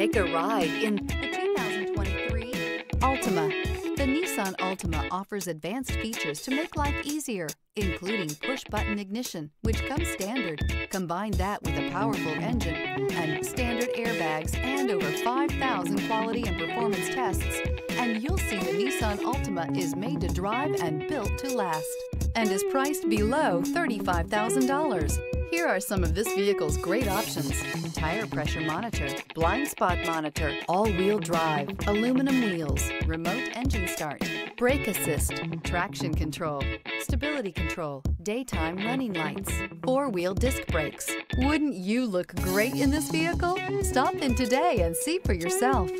Take a ride in the 2023 Altima. The Nissan Altima offers advanced features to make life easier, including push-button ignition, which comes standard. Combine that with a powerful engine and standard airbags and over 5,000 quality and performance tests, and you'll see the Nissan Altima is made to drive and built to last and is priced below $35,000. Here are some of this vehicle's great options. Tire pressure monitor, blind spot monitor, all-wheel drive, aluminum wheels, remote engine start, brake assist, traction control, stability control, daytime running lights, four-wheel disc brakes. Wouldn't you look great in this vehicle? Stop in today and see for yourself.